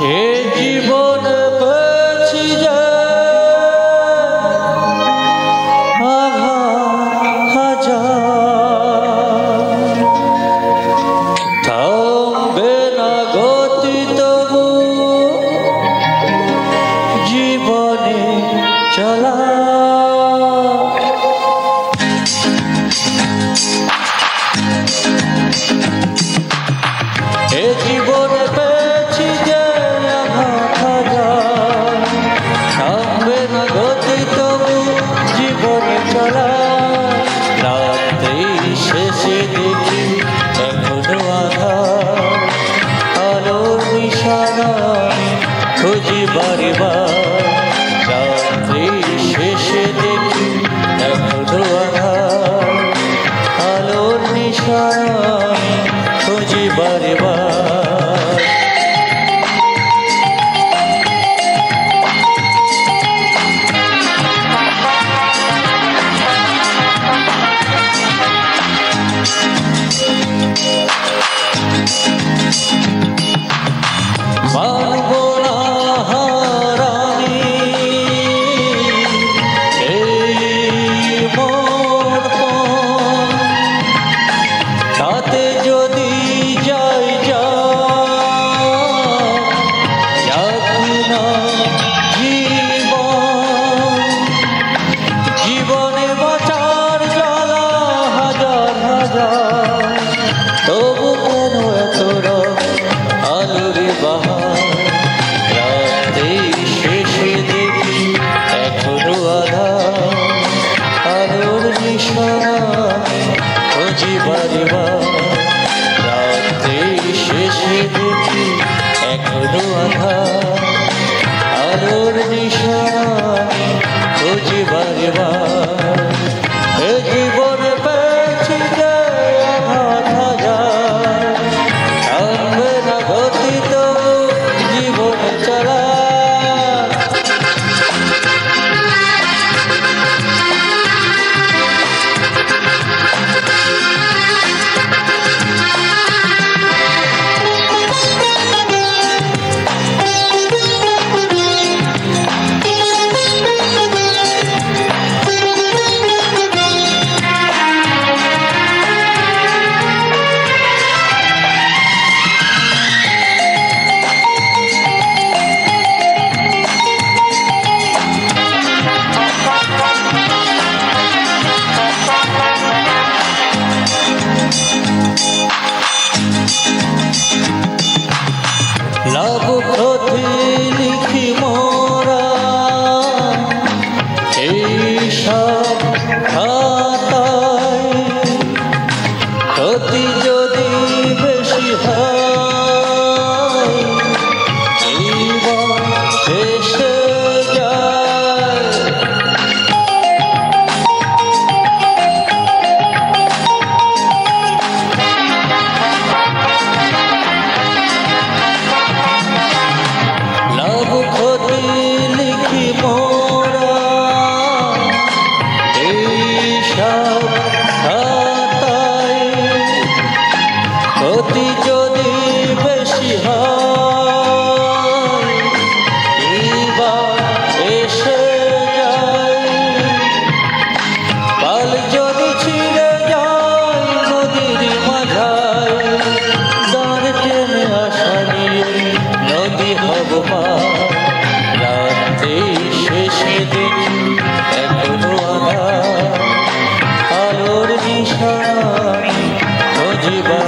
诶。খুঁজি परिवार খোঁজি